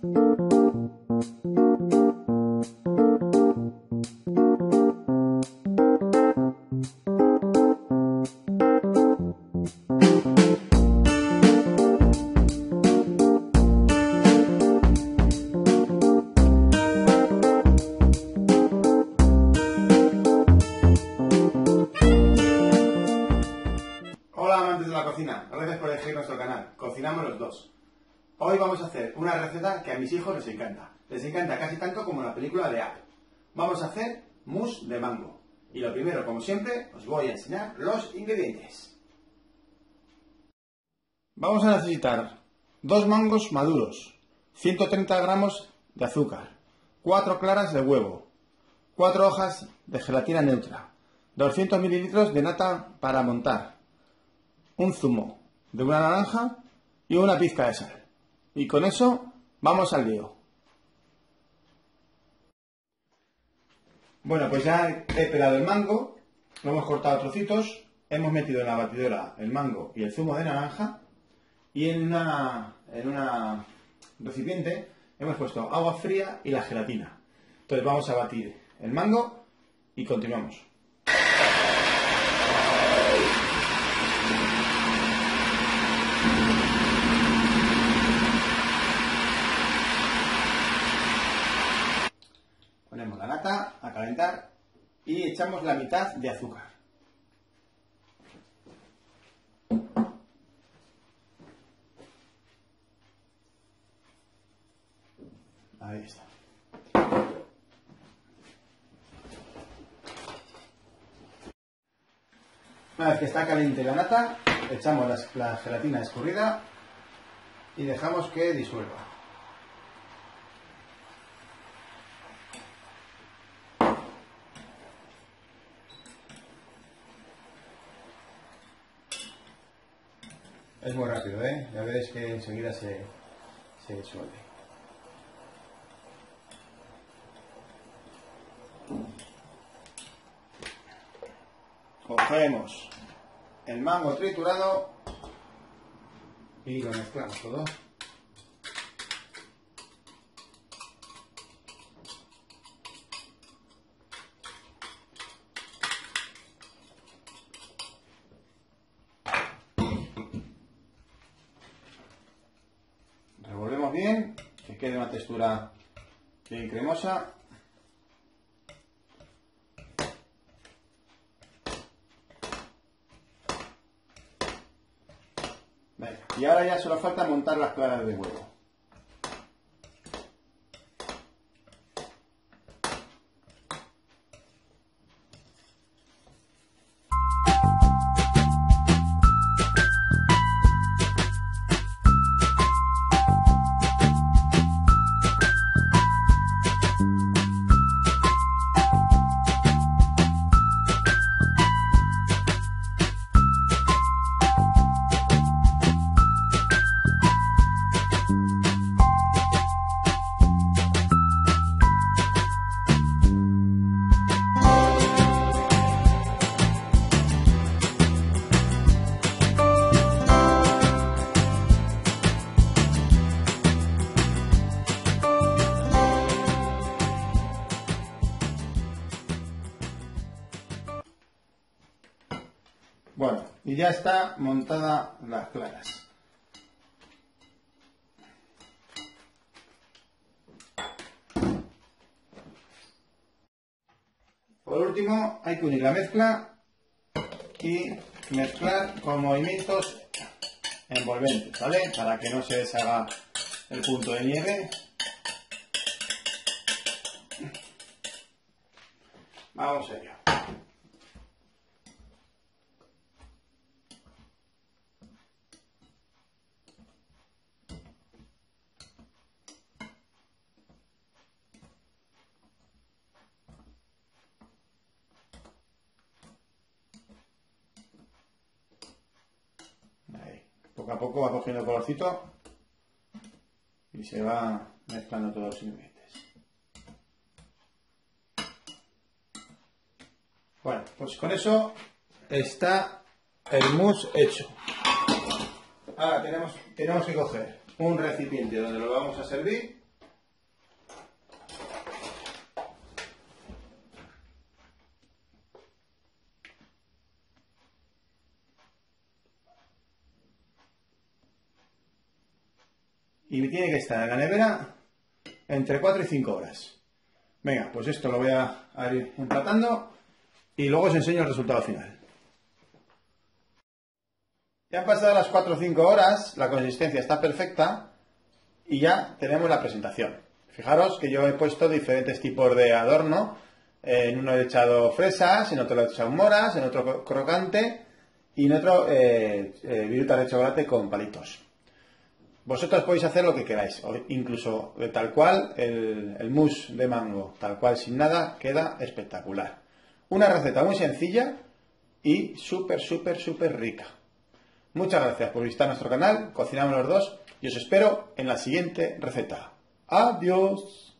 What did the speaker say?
Hola amantes de la cocina, gracias por elegir nuestro canal, Cocinamos los dos. Hoy vamos a hacer una receta que a mis hijos les encanta. Les encanta casi tanto como la película de Up. Vamos a hacer mousse de mango. Y lo primero, como siempre, os voy a enseñar los ingredientes. Vamos a necesitar dos mangos maduros, 130 gramos de azúcar, 4 claras de huevo, 4 hojas de gelatina neutra, 200 mililitros de nata para montar, un zumo de una naranja y una pizca de sal. Y con eso vamos al lío. Bueno, pues ya he pelado el mango, lo hemos cortado a trocitos, hemos metido en la batidora el mango y el zumo de naranja y en una, en una recipiente hemos puesto agua fría y la gelatina. Entonces vamos a batir el mango y continuamos. Ponemos la nata a calentar y echamos la mitad de azúcar. Ahí está. Una vez que está caliente la nata, echamos la, la gelatina escurrida y dejamos que disuelva. Es muy rápido, ¿eh? Ya veréis que enseguida se, se disuelve. Cogemos el mango triturado y lo mezclamos todo. Bien, que quede una textura bien cremosa. Y ahora ya solo falta montar las claras de huevo. Bueno, y ya está montada las claras. Por último, hay que unir la mezcla y mezclar con movimientos envolventes, ¿vale? Para que no se deshaga el punto de nieve. Vamos a ello. Ahí. Poco a poco va cogiendo colorcito y se va mezclando todos los ingredientes. Bueno, pues con eso está el mousse hecho. Ahora tenemos, tenemos que coger un recipiente donde lo vamos a servir y tiene que estar en la nevera entre 4 y 5 horas. Venga, pues esto lo voy a, ir emplatando y luego os enseño el resultado final. Ya han pasado las 4 o 5 horas, la consistencia está perfecta y ya tenemos la presentación. Fijaros que yo he puesto diferentes tipos de adorno. En uno he echado fresas, en otro he echado moras, en otro crocante y en otro eh, eh, de chocolate con palitos. Vosotros podéis hacer lo que queráis, incluso tal cual el, el mousse de mango, tal cual sin nada, queda espectacular. Una receta muy sencilla y súper, súper, súper rica. Muchas gracias por visitar nuestro canal, cocinamos los dos y os espero en la siguiente receta. Adiós.